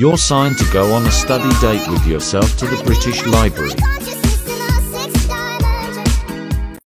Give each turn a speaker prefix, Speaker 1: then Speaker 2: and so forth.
Speaker 1: You're signed to go on a study date with yourself to the British Library.